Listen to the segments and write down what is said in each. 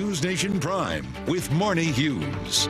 News Nation Prime with Marni Hughes.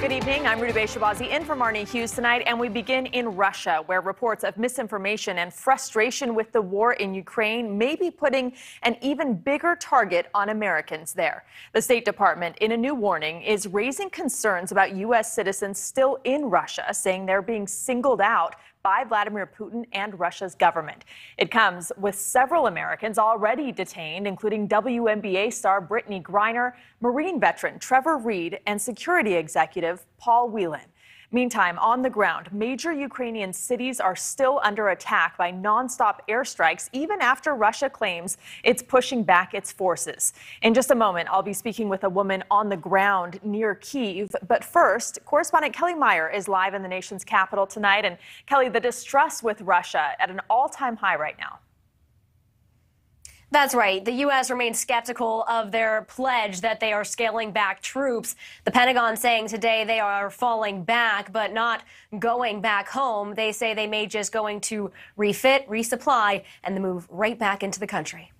Good evening. I'm Rudabeh Shahbazi in for Marni Hughes tonight, and we begin in Russia, where reports of misinformation and frustration with the war in Ukraine may be putting an even bigger target on Americans there. The State Department, in a new warning, is raising concerns about U.S. citizens still in Russia, saying they're being singled out by Vladimir Putin and Russia's government. It comes with several Americans already detained, including WNBA star Brittney Griner, Marine veteran Trevor Reed, and security executive Paul Whelan. Meantime, on the ground, major Ukrainian cities are still under attack by nonstop airstrikes, even after Russia claims it's pushing back its forces. In just a moment, I'll be speaking with a woman on the ground near Kiev. But first, correspondent Kellie Meyer is live in the nation's capital tonight. And Kellie, the distrust with Russia at an all time high right now. That's right. The U.S. remains skeptical of their pledge that they are scaling back troops. The Pentagon saying today they are falling back, but not going back home. They say they may just going to refit, resupply, and then move right back into the country.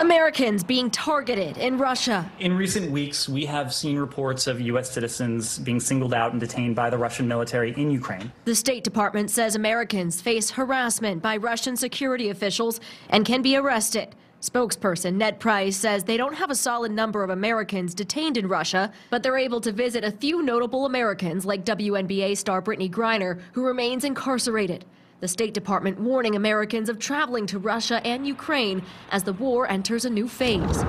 Americans being targeted in Russia. In recent weeks, we have seen reports of U.S. citizens being singled out and detained by the Russian military in Ukraine. The State Department says Americans face harassment by Russian security officials and can be arrested. Spokesperson Ned Price says they don't have a solid number of Americans detained in Russia, but they're able to visit a few notable Americans like WNBA star Brittney Griner, who remains incarcerated. The State Department warning Americans of traveling to Russia and Ukraine as the war enters a new phase.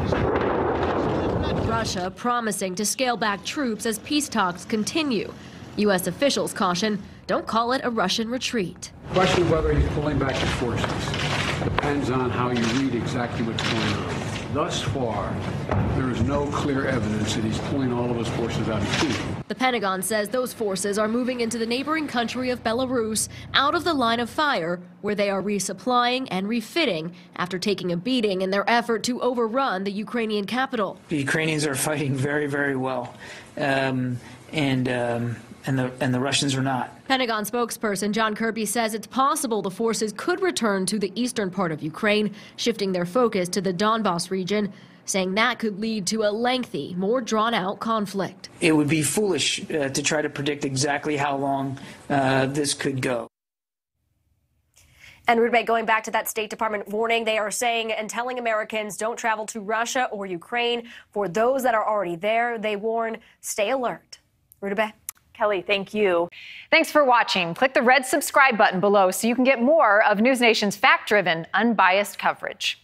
Russia promising to scale back troops as peace talks continue. U.S. officials caution don't call it a Russian retreat. Question whether he's pulling back his forces depends on how you read exactly what's going on. Thus far, there is no clear evidence that he's pulling all of his forces out of Kiev. The Pentagon says those forces are moving into the neighboring country of Belarus out of the line of fire, where they are resupplying and refitting after taking a beating in their effort to overrun the Ukrainian capital. The Ukrainians are fighting very, very well. Um, and um, and the and the Russians are not. Pentagon spokesperson John Kirby says it's possible the forces could return to the eastern part of Ukraine, shifting their focus to the Donbas region, saying that could lead to a lengthy, more drawn out conflict. It would be foolish uh, to try to predict exactly how long uh, this could go. And Rudabeh, going back to that State Department warning, they are saying and telling Americans don't travel to Russia or Ukraine. For those that are already there, they warn stay alert. Rudabeh. Kellie, thank you. Thanks for watching. Click the red subscribe button below so you can get more of News Nation's fact driven, unbiased coverage.